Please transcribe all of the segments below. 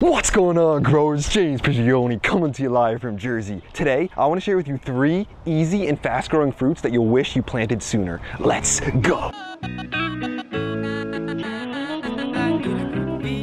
What's going on, growers? James Prigioni coming to you live from Jersey. Today, I want to share with you three easy and fast growing fruits that you'll wish you planted sooner. Let's go!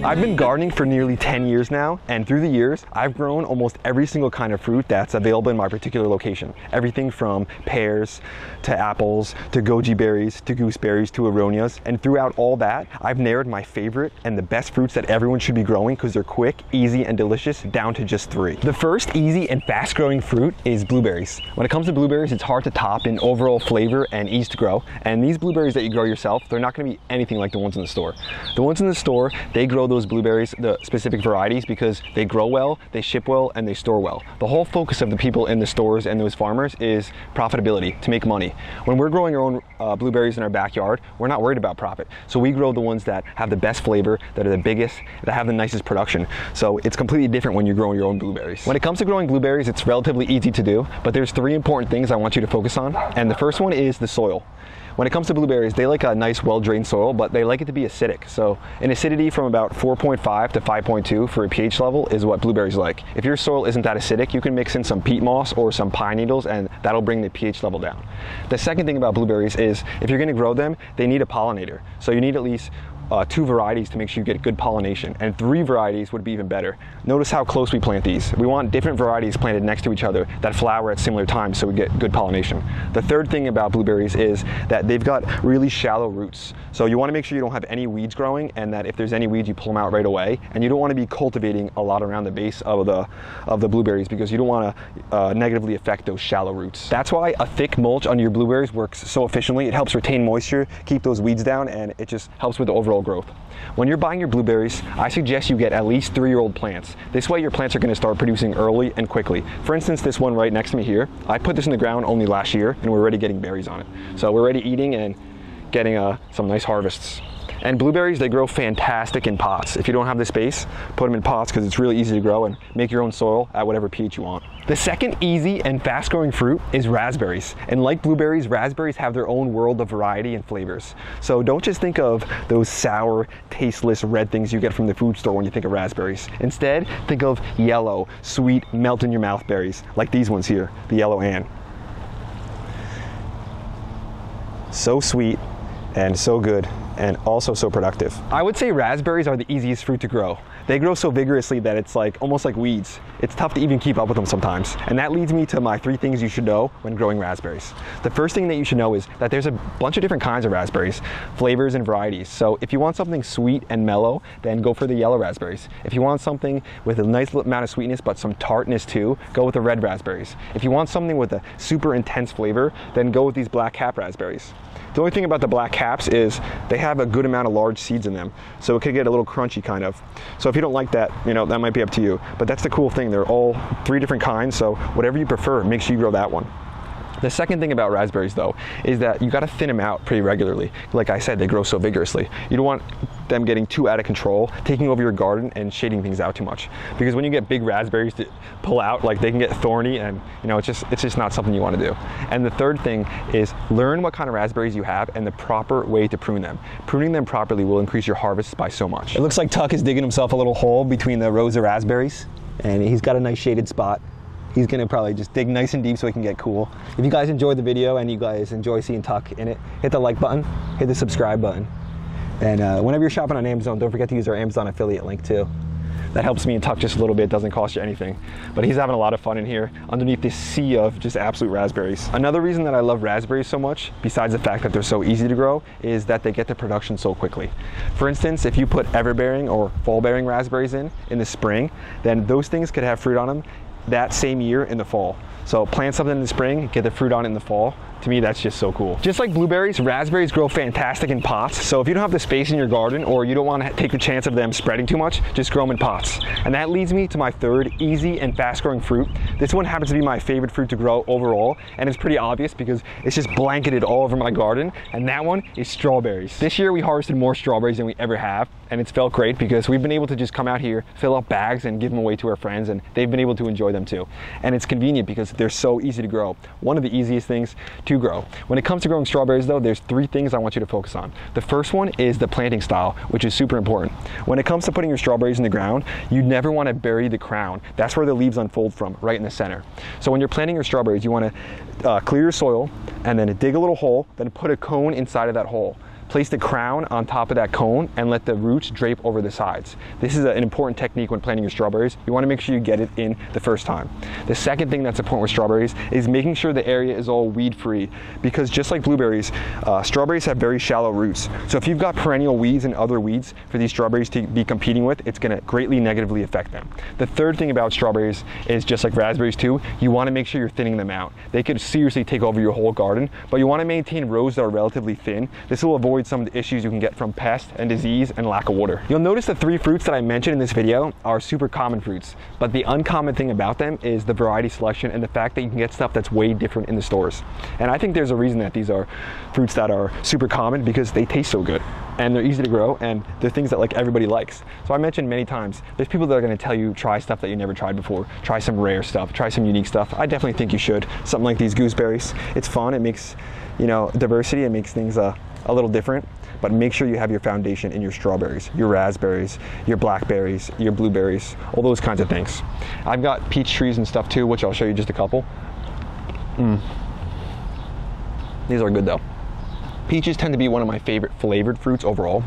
I've been gardening for nearly 10 years now, and through the years, I've grown almost every single kind of fruit that's available in my particular location. Everything from pears to apples to goji berries to gooseberries to aronias, and throughout all that, I've narrowed my favorite and the best fruits that everyone should be growing because they're quick, easy, and delicious down to just three. The first easy and fast growing fruit is blueberries. When it comes to blueberries, it's hard to top in overall flavor and ease to grow, and these blueberries that you grow yourself, they're not gonna be anything like the ones in the store. The ones in the store, they grow those blueberries, the specific varieties, because they grow well, they ship well, and they store well. The whole focus of the people in the stores and those farmers is profitability, to make money. When we're growing our own uh, blueberries in our backyard, we're not worried about profit. So we grow the ones that have the best flavor, that are the biggest, that have the nicest production. So it's completely different when you're growing your own blueberries. When it comes to growing blueberries, it's relatively easy to do, but there's three important things I want you to focus on. And the first one is the soil. When it comes to blueberries, they like a nice well-drained soil, but they like it to be acidic. So an acidity from about 4.5 to 5.2 for a pH level is what blueberries like. If your soil isn't that acidic, you can mix in some peat moss or some pine needles and that'll bring the pH level down. The second thing about blueberries is if you're gonna grow them, they need a pollinator. So you need at least uh, two varieties to make sure you get good pollination, and three varieties would be even better. Notice how close we plant these. We want different varieties planted next to each other that flower at similar times so we get good pollination. The third thing about blueberries is that they've got really shallow roots. So you want to make sure you don't have any weeds growing and that if there's any weeds you pull them out right away. And you don't want to be cultivating a lot around the base of the, of the blueberries because you don't want to uh, negatively affect those shallow roots. That's why a thick mulch under your blueberries works so efficiently. It helps retain moisture, keep those weeds down, and it just helps with the overall growth. When you're buying your blueberries, I suggest you get at least three-year-old plants. This way your plants are gonna start producing early and quickly. For instance, this one right next to me here, I put this in the ground only last year and we're already getting berries on it. So we're already eating and getting uh, some nice harvests. And blueberries, they grow fantastic in pots. If you don't have the space, put them in pots because it's really easy to grow and make your own soil at whatever pH you want. The second easy and fast growing fruit is raspberries. And like blueberries, raspberries have their own world of variety and flavors. So don't just think of those sour, tasteless red things you get from the food store when you think of raspberries. Instead, think of yellow, sweet, melt in your mouth berries, like these ones here, the yellow Anne. So sweet and so good and also so productive. I would say raspberries are the easiest fruit to grow. They grow so vigorously that it's like almost like weeds. It's tough to even keep up with them sometimes. And that leads me to my three things you should know when growing raspberries. The first thing that you should know is that there's a bunch of different kinds of raspberries, flavors and varieties. So if you want something sweet and mellow, then go for the yellow raspberries. If you want something with a nice amount of sweetness but some tartness too, go with the red raspberries. If you want something with a super intense flavor, then go with these black cap raspberries. The only thing about the black caps is they have a good amount of large seeds in them, so it could get a little crunchy kind of. So if you don't like that, you know, that might be up to you. But that's the cool thing. They're all three different kinds, so whatever you prefer, make sure you grow that one. The second thing about raspberries though is that you gotta thin them out pretty regularly. Like I said, they grow so vigorously. You don't want them getting too out of control, taking over your garden and shading things out too much. Because when you get big raspberries to pull out, like they can get thorny and you know, it's just, it's just not something you wanna do. And the third thing is learn what kind of raspberries you have and the proper way to prune them. Pruning them properly will increase your harvests by so much. It looks like Tuck is digging himself a little hole between the rows of raspberries and he's got a nice shaded spot he's gonna probably just dig nice and deep so he can get cool. If you guys enjoyed the video and you guys enjoy seeing Tuck in it, hit the like button, hit the subscribe button. And uh, whenever you're shopping on Amazon, don't forget to use our Amazon affiliate link too. That helps me and Tuck just a little bit, doesn't cost you anything. But he's having a lot of fun in here underneath this sea of just absolute raspberries. Another reason that I love raspberries so much, besides the fact that they're so easy to grow, is that they get to production so quickly. For instance, if you put everbearing or fall-bearing raspberries in in the spring, then those things could have fruit on them that same year in the fall. So plant something in the spring, get the fruit on in the fall. To me, that's just so cool. Just like blueberries, raspberries grow fantastic in pots. So if you don't have the space in your garden or you don't want to take the chance of them spreading too much, just grow them in pots. And that leads me to my third easy and fast growing fruit. This one happens to be my favorite fruit to grow overall. And it's pretty obvious because it's just blanketed all over my garden. And that one is strawberries. This year we harvested more strawberries than we ever have. And it's felt great because we've been able to just come out here, fill up bags and give them away to our friends. And they've been able to enjoy them too. And it's convenient because they're so easy to grow. One of the easiest things to grow. When it comes to growing strawberries though, there's three things I want you to focus on. The first one is the planting style, which is super important. When it comes to putting your strawberries in the ground, you never want to bury the crown. That's where the leaves unfold from, right in the center. So when you're planting your strawberries, you want to uh, clear your soil and then dig a little hole, then put a cone inside of that hole. Place the crown on top of that cone and let the roots drape over the sides. This is an important technique when planting your strawberries. You want to make sure you get it in the first time. The second thing that's important with strawberries is making sure the area is all weed free because just like blueberries, uh, strawberries have very shallow roots. So if you've got perennial weeds and other weeds for these strawberries to be competing with, it's going to greatly negatively affect them. The third thing about strawberries is just like raspberries too, you want to make sure you're thinning them out. They could seriously take over your whole garden, but you want to maintain rows that are relatively thin. This will avoid avoid some of the issues you can get from pest and disease and lack of water. You'll notice the three fruits that I mentioned in this video are super common fruits, but the uncommon thing about them is the variety selection and the fact that you can get stuff that's way different in the stores. And I think there's a reason that these are fruits that are super common because they taste so good and they're easy to grow and they're things that like everybody likes. So I mentioned many times, there's people that are gonna tell you try stuff that you never tried before, try some rare stuff, try some unique stuff. I definitely think you should. Something like these gooseberries. It's fun, it makes, you know, diversity, it makes things uh, a little different, but make sure you have your foundation in your strawberries, your raspberries, your blackberries, your blueberries, all those kinds of things. I've got peach trees and stuff too, which I'll show you just a couple. Mm. These are good though. Peaches tend to be one of my favorite flavored fruits overall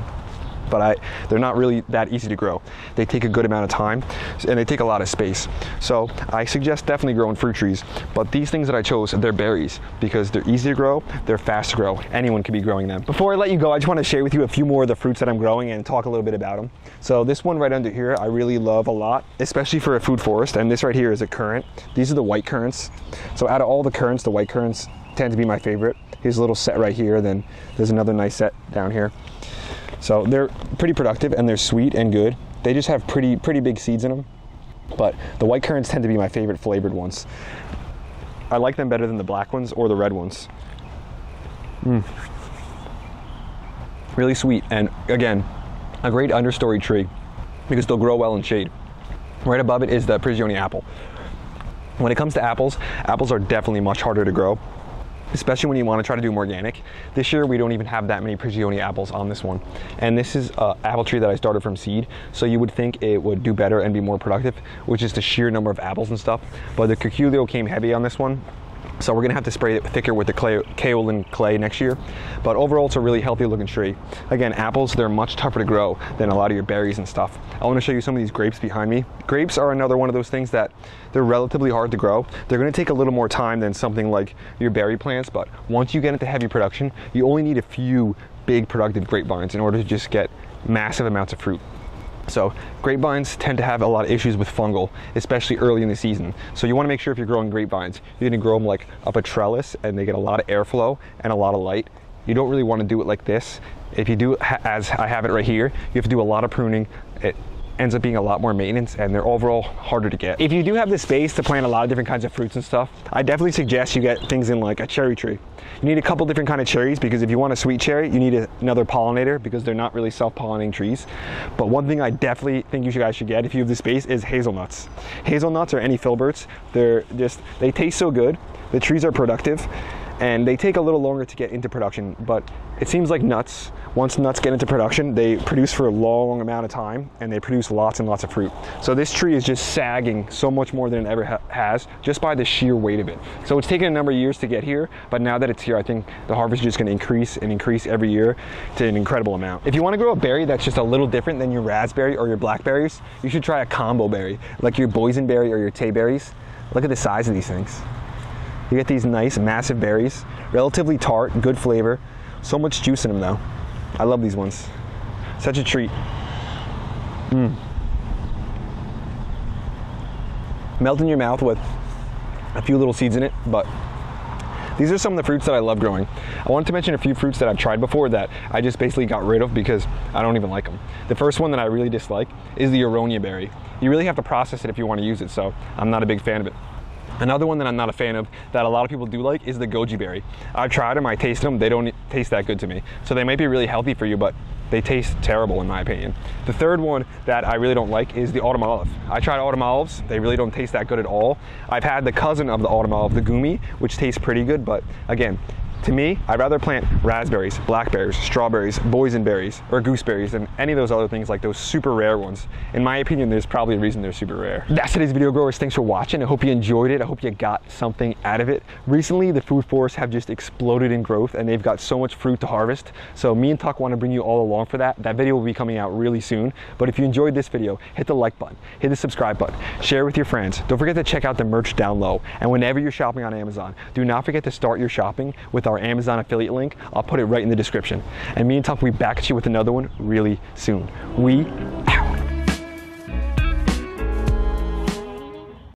but I, they're not really that easy to grow. They take a good amount of time and they take a lot of space. So I suggest definitely growing fruit trees, but these things that I chose, they're berries because they're easy to grow, they're fast to grow. Anyone can be growing them. Before I let you go, I just want to share with you a few more of the fruits that I'm growing and talk a little bit about them. So this one right under here, I really love a lot, especially for a food forest. And this right here is a currant. These are the white currants. So out of all the currants, the white currants tend to be my favorite. Here's a little set right here. Then there's another nice set down here. So they're pretty productive and they're sweet and good. They just have pretty pretty big seeds in them. But the white currants tend to be my favorite flavored ones. I like them better than the black ones or the red ones. Mm. Really sweet and again, a great understory tree because they'll grow well in shade. Right above it is the Prigioni apple. When it comes to apples, apples are definitely much harder to grow especially when you want to try to do more organic. This year we don't even have that many Prigioni apples on this one. And this is an apple tree that I started from seed, so you would think it would do better and be more productive, which is the sheer number of apples and stuff. But the curculio came heavy on this one, so we're gonna have to spray it thicker with the clay, kaolin clay next year. But overall, it's a really healthy looking tree. Again, apples, they're much tougher to grow than a lot of your berries and stuff. I wanna show you some of these grapes behind me. Grapes are another one of those things that they're relatively hard to grow. They're gonna take a little more time than something like your berry plants, but once you get into heavy production, you only need a few big productive grapevines in order to just get massive amounts of fruit. So grapevines tend to have a lot of issues with fungal, especially early in the season. So you want to make sure if you're growing grapevines, you're going to grow them like up a trellis and they get a lot of airflow and a lot of light. You don't really want to do it like this. If you do as I have it right here, you have to do a lot of pruning. It ends up being a lot more maintenance and they're overall harder to get. If you do have the space to plant a lot of different kinds of fruits and stuff, I definitely suggest you get things in like a cherry tree. You need a couple different kind of cherries because if you want a sweet cherry, you need another pollinator because they're not really self-pollinating trees. But one thing I definitely think you guys should get if you have the space is hazelnuts. Hazelnuts or any filberts, they're just, they taste so good. The trees are productive and they take a little longer to get into production, but it seems like nuts, once nuts get into production, they produce for a long amount of time and they produce lots and lots of fruit. So this tree is just sagging so much more than it ever ha has just by the sheer weight of it. So it's taken a number of years to get here, but now that it's here, I think the harvest is just gonna increase and increase every year to an incredible amount. If you wanna grow a berry that's just a little different than your raspberry or your blackberries, you should try a combo berry, like your boysenberry or your tayberries. Look at the size of these things. You get these nice, massive berries, relatively tart, good flavor. So much juice in them though. I love these ones. Such a treat. Mm. Melt in your mouth with a few little seeds in it, but these are some of the fruits that I love growing. I wanted to mention a few fruits that I've tried before that I just basically got rid of because I don't even like them. The first one that I really dislike is the aronia berry. You really have to process it if you want to use it, so I'm not a big fan of it. Another one that I'm not a fan of that a lot of people do like is the goji berry. I've tried them, I taste them, they don't taste that good to me. So they might be really healthy for you, but they taste terrible in my opinion. The third one that I really don't like is the autumn olive. I tried autumn olives, they really don't taste that good at all. I've had the cousin of the autumn olive, the gumi, which tastes pretty good, but again, to me, I'd rather plant raspberries, blackberries, strawberries, boysenberries, or gooseberries than any of those other things like those super rare ones. In my opinion, there's probably a reason they're super rare. That's today's video, growers. Thanks for watching. I hope you enjoyed it. I hope you got something out of it. Recently, the food forests have just exploded in growth and they've got so much fruit to harvest. So me and Tuck want to bring you all along for that. That video will be coming out really soon. But if you enjoyed this video, hit the like button, hit the subscribe button, share with your friends. Don't forget to check out the merch down low. And whenever you're shopping on Amazon, do not forget to start your shopping with our Amazon affiliate link. I'll put it right in the description. And me and will be back at you with another one really soon. We out.